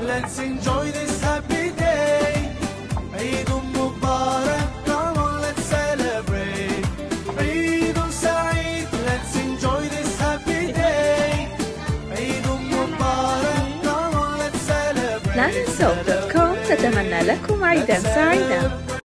let's enjoy this happy day. عيد مبارك come on let's celebrate. عيد سعيد let's enjoy this happy day. عيد مبارك come on let's celebrate. لا دوت تتمنى لكم عيدا سعيدا